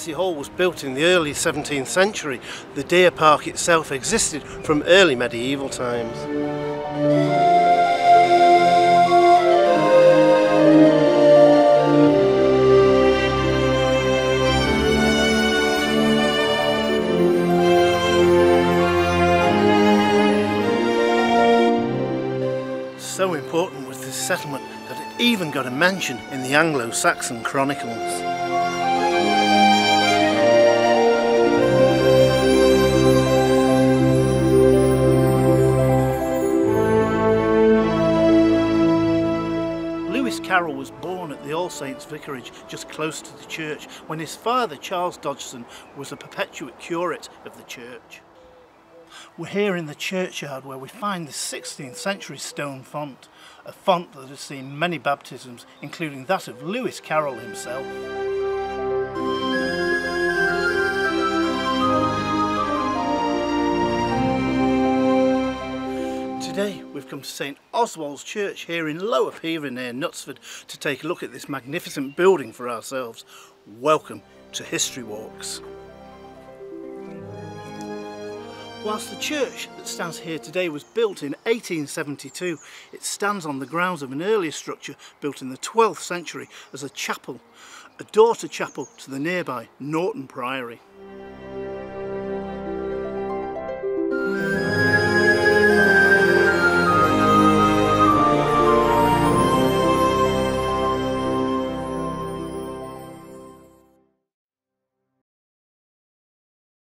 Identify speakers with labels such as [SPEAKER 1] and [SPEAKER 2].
[SPEAKER 1] Bardsey Hall was built in the early 17th century. The deer park itself existed from early medieval times. So important was this settlement that it even got a mention in the Anglo-Saxon Chronicles. Lewis Carroll was born at the All Saints Vicarage just close to the church when his father Charles Dodgson was a perpetual curate of the church. We're here in the churchyard where we find the 16th century stone font, a font that has seen many baptisms, including that of Lewis Carroll himself. Today we've come to St Oswald's Church here in Lower Peover near Knutsford to take a look at this magnificent building for ourselves. Welcome to History Walks. Whilst the church that stands here today was built in 1872, it stands on the grounds of an earlier structure built in the 12th century as a chapel, a daughter chapel to the nearby Norton Priory.